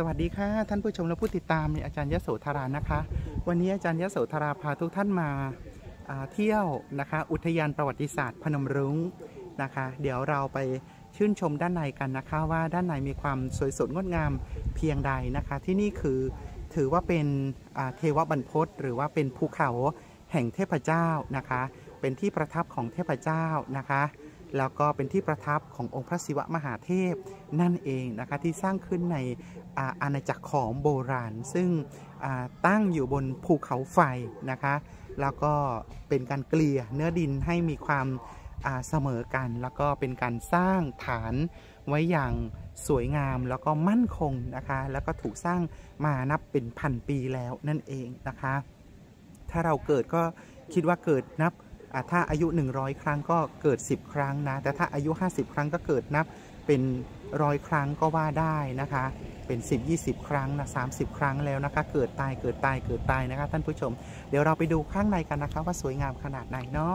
สวัสดีค่ะท่านผู้ชมและผู้ติดตามอาจารย์ยโสธรานะคะ วันนี้อาจารย์ยโสธราพาทุกท่านมาาเที่ยวนะคะ อุทยานประวัติศาสตร์พนมรุ้งนะคะ เดี๋ยวเราไปชื่นชมด้านในกันนะคะว่าด้านในมีความสวยสดงดงามเพียงใดนะคะ ที่นี่คือถือว่าเป็นเทวบรรพตหรือว่าเป็นภูเขาแห่งเทพเจ้านะคะ เป็นที่ประทับของเทพเจ้านะคะ แล้วก็เป็นที่ประทับขององค์พระศิวะมหาเทพนั่นเองนะคะที่สร้างขึ้นในอาณาจักรของโบราณ ซึ่งตั้งอยู่บนภูเขาไฟนะคะ แล้วก็เป็นการเกลี่ยเนื้อดินให้มีความเสมอกัน แล้วก็เป็นการสร้างฐานไว้อย่างสวยงามแล้วก็มั่นคงนะคะ แล้วก็ถูกสร้างมานับเป็นพันปีแล้วนั่นเองนะคะ ถ้าเราเกิดก็คิดว่าเกิดนับ ถ้าอายุ 100 ครั้งก็เกิด 10 ครั้งนะ แต่ถ้าอายุ 50 ครั้งก็เกิดนับเป็นร้อยครั้งก็ว่าได้นะคะ เป็น 10 20 ครั้งนะ30 ครั้งแล้วนะคะ เกิดตายเกิดตายเกิดตายนะคะ ท่านผู้ชม เดี๋ยวเราไปดูข้างในกันนะคะ ว่าสวยงามขนาดไหนเนาะ